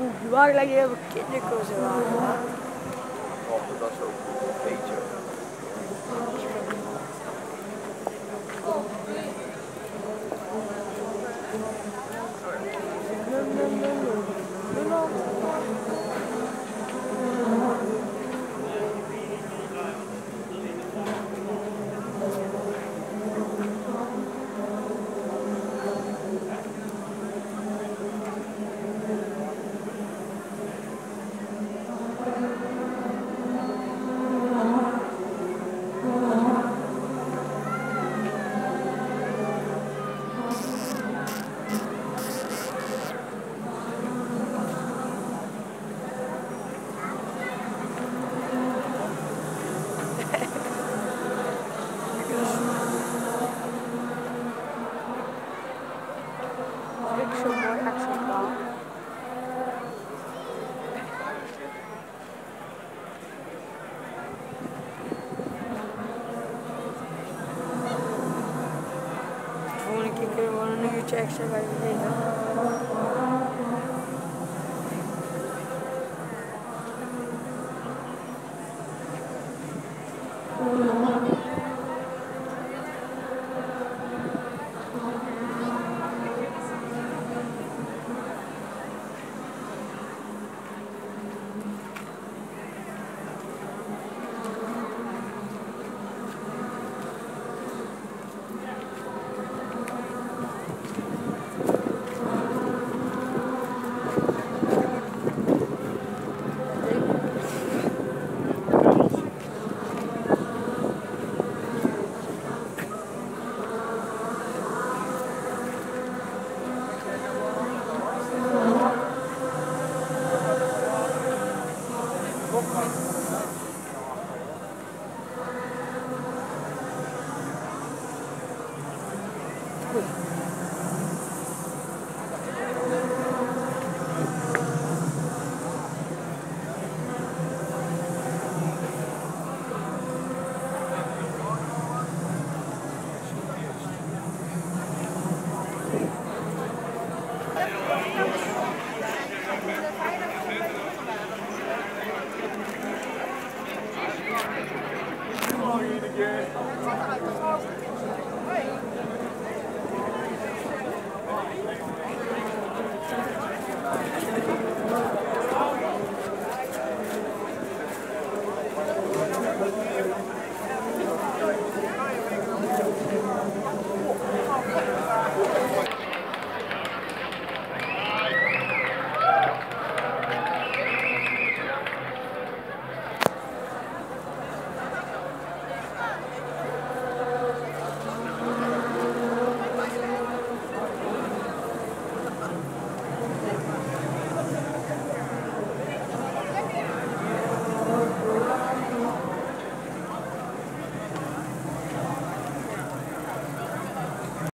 hoe belangrijk je voor kinderen kan Vind ik zo mooi exemplaar. De volgende keer kunnen we wel een uurtje extra bij liggen. Cheers.